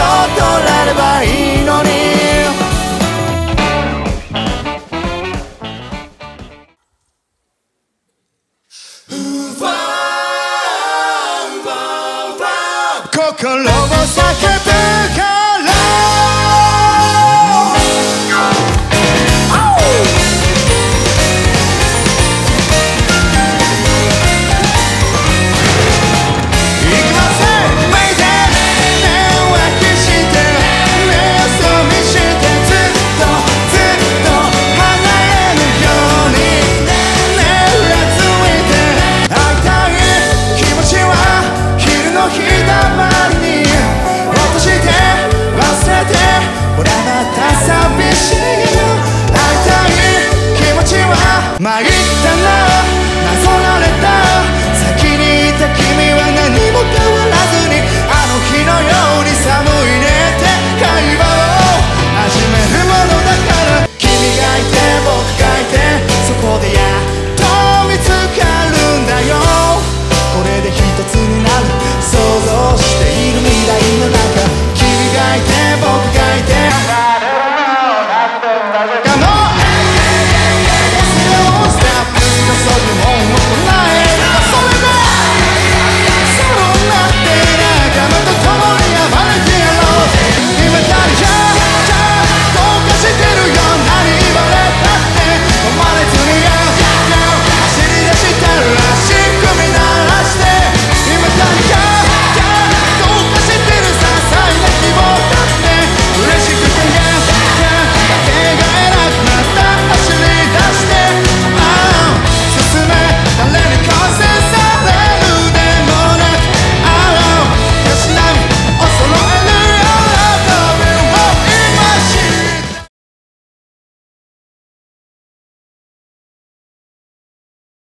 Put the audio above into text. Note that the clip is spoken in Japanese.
れればいいのに。心を My